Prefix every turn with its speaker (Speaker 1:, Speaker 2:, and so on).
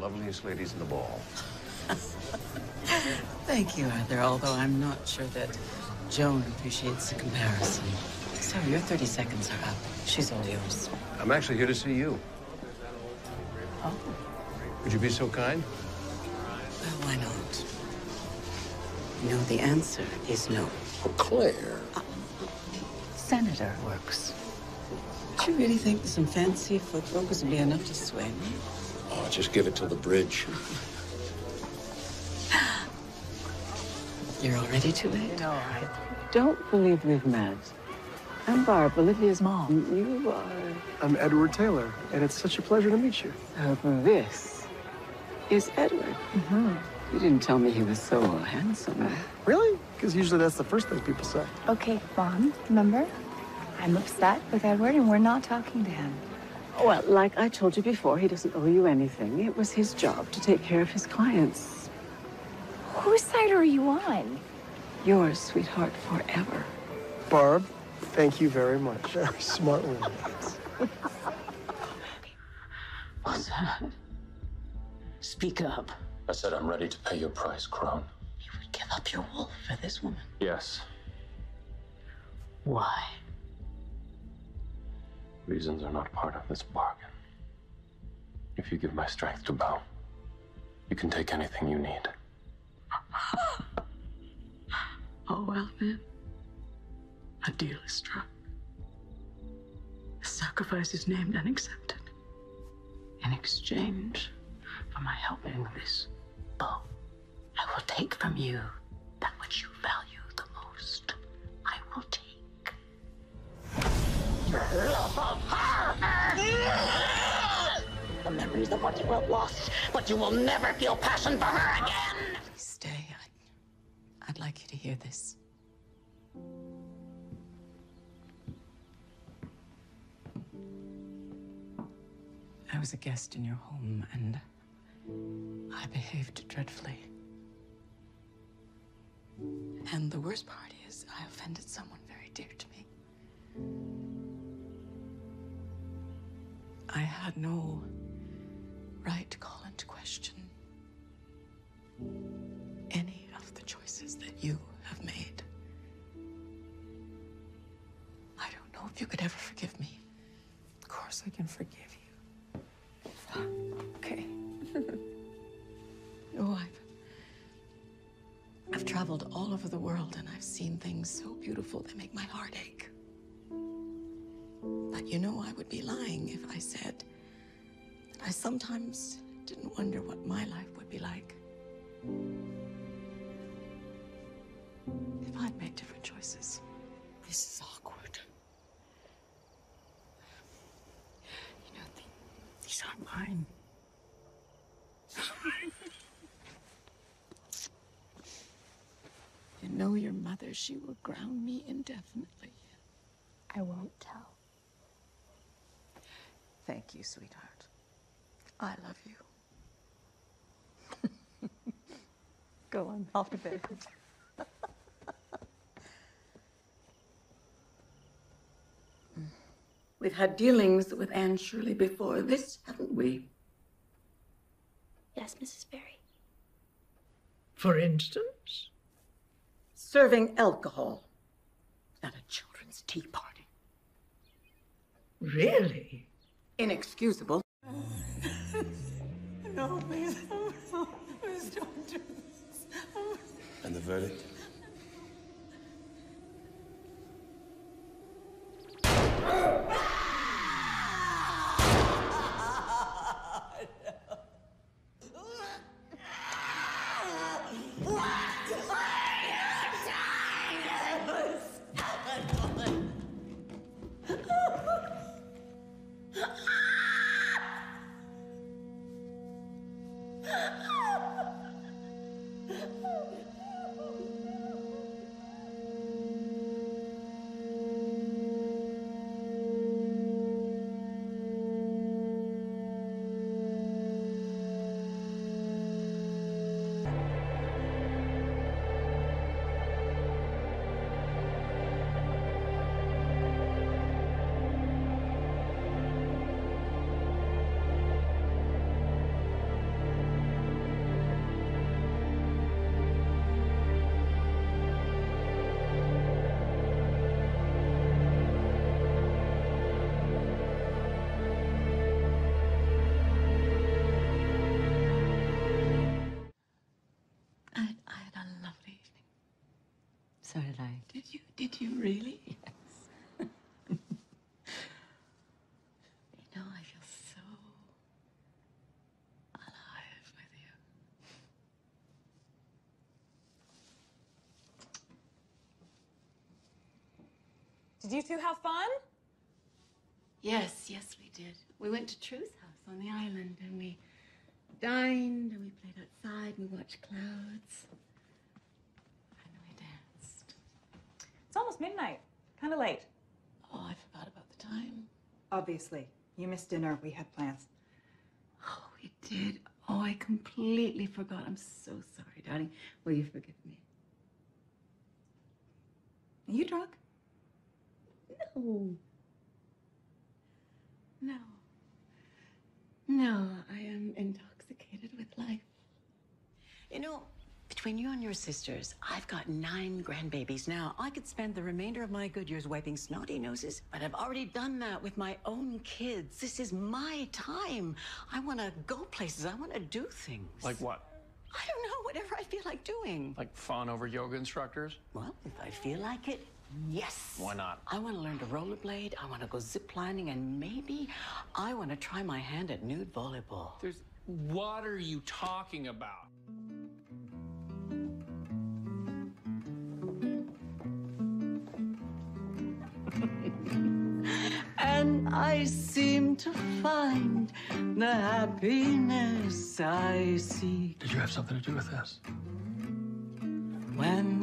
Speaker 1: loveliest ladies in the ball.
Speaker 2: Thank you, Arthur, although I'm not sure that Joan appreciates the comparison. So your 30 seconds are up. She's all yours.
Speaker 1: I'm actually here to see you.
Speaker 2: Oh,
Speaker 1: Would you be so kind?
Speaker 2: well, why not? No, the answer is no.
Speaker 1: Oh, Claire.
Speaker 2: Uh, Senator works. Do you really think some fancy foot focus would be enough to sway me?
Speaker 1: Oh, just give it till the bridge.
Speaker 2: You're already too late.
Speaker 3: No, I don't believe we've met. I'm Barb, Olivia's mom. You are.
Speaker 4: I'm Edward Taylor, and it's such a pleasure to meet you.
Speaker 3: Uh, this is Edward. Mm-hmm. You didn't tell me he was so handsome.
Speaker 4: Really? Because usually that's the first thing people say.
Speaker 5: Okay, Mom, remember? I'm upset with Edward and we're not talking to him.
Speaker 3: Well, like I told you before, he doesn't owe you anything. It was his job to take care of his clients.
Speaker 5: Whose side are you on?
Speaker 3: Yours, sweetheart, forever.
Speaker 4: Barb, thank you very much. Very smart woman.
Speaker 3: What's that? Speak up.
Speaker 6: I said I'm ready to pay your price, Crone.
Speaker 2: You would give up your wolf for this woman.
Speaker 6: Yes.
Speaker 3: Why?
Speaker 6: Reasons are not part of this bargain. If you give my strength to bow, you can take anything you need.
Speaker 3: Oh, well then. A deal is struck. The sacrifice is named and accepted. In exchange for my helping this bow, I will take from you The
Speaker 7: memories of you have lost, but you will never feel passion for her again.
Speaker 2: Please stay. I'd, I'd like you to hear this. I was a guest in your home and I behaved dreadfully. And the worst part is, I offended someone very dear to me. I had no right call into question any of the choices that you have made. I don't know if you could ever forgive me. Of course, I can forgive you. Okay. oh, I've. I've traveled all over the world and I've seen things so beautiful they make my heart ache. But you know, I would be lying if I said I sometimes didn't wonder what my life would be like. If I'd made different choices. This is awkward. You know, th- these aren't mine. you know your mother, she will ground me indefinitely.
Speaker 5: I won't tell.
Speaker 2: Thank you, sweetheart. I love you.
Speaker 5: Go on, off to bed.
Speaker 2: We've had dealings with Anne Shirley before this, haven't we?
Speaker 5: Yes, Mrs. Barry.
Speaker 8: For instance?
Speaker 2: Serving alcohol at a children's tea party.
Speaker 8: Really?
Speaker 2: Inexcusable.
Speaker 1: Verdict?
Speaker 2: So did I. Did you? Did you really? Yes. you know, I feel so alive with you.
Speaker 9: Did you two have fun?
Speaker 2: Yes, yes, we did. We went to True's house on the island and we dined and we played outside and we watched clouds. And we danced.
Speaker 9: It's almost midnight. Kind of late.
Speaker 2: Oh, I forgot about the time.
Speaker 9: Obviously. You missed dinner. We had plans.
Speaker 2: Oh, we did. Oh, I completely forgot. I'm so sorry, darling. Will you forgive me?
Speaker 9: Are you drunk?
Speaker 2: No. No. No, I am intoxicated with life. You know, between you and your sisters, I've got nine grandbabies now. I could spend the remainder of my good years wiping snotty noses, but I've already done that with my own kids. This is my time. I want to go places. I want to do things.
Speaker 10: Like what?
Speaker 2: I don't know, whatever I feel like doing.
Speaker 10: Like fawn over yoga instructors?
Speaker 2: Well, if I feel like it, yes.
Speaker 10: Why not?
Speaker 2: I want to learn to rollerblade. I want to go ziplining, and maybe I want to try my hand at nude volleyball.
Speaker 10: There's. What are you talking about?
Speaker 2: And I seem to find the happiness I seek
Speaker 10: Did you have something to do with this?
Speaker 2: when